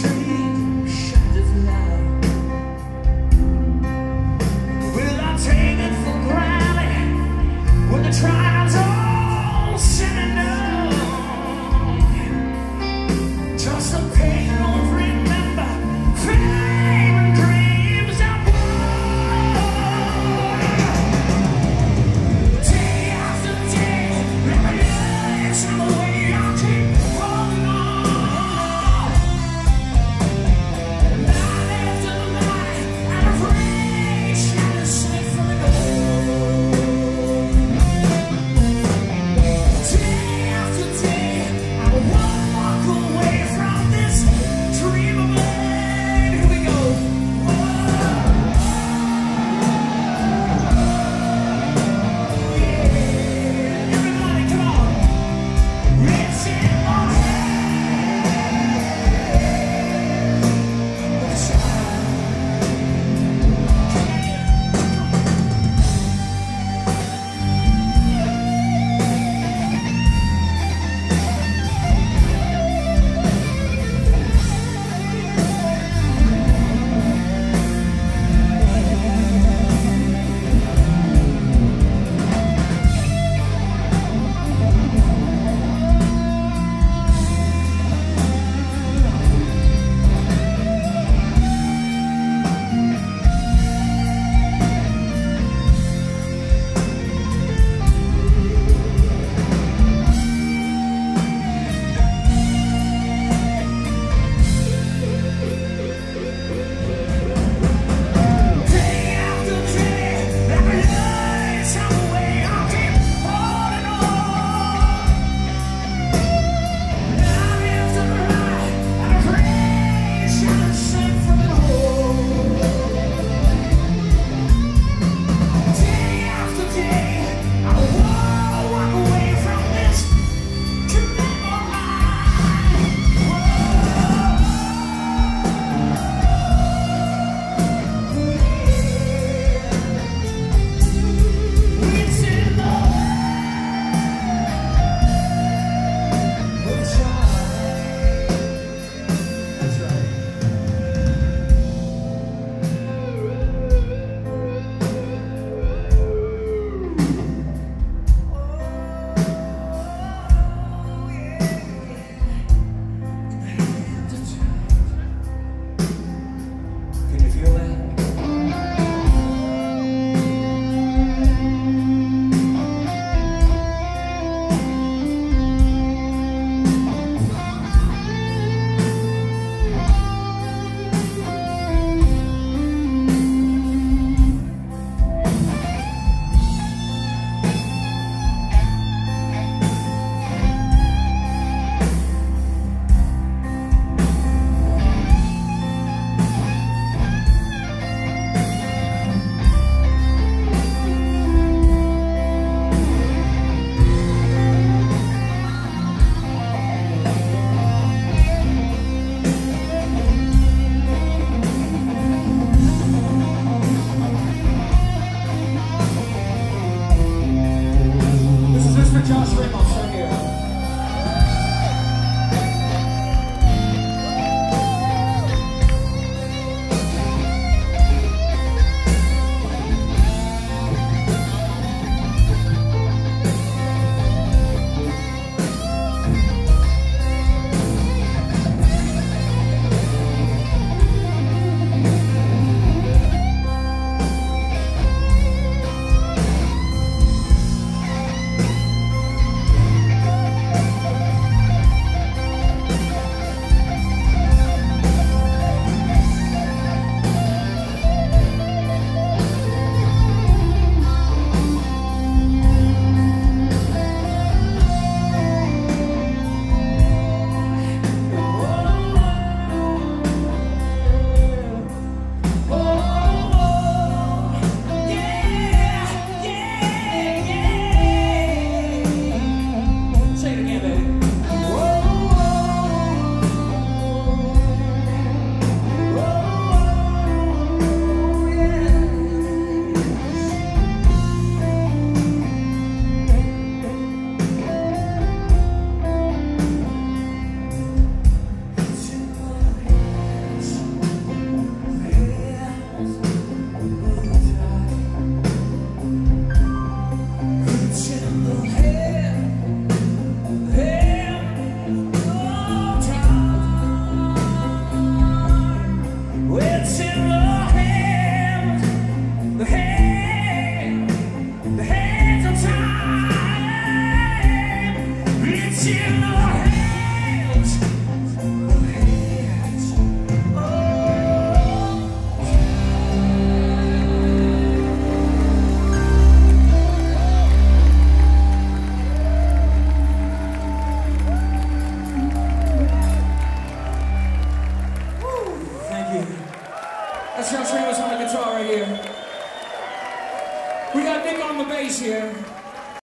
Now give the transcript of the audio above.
It's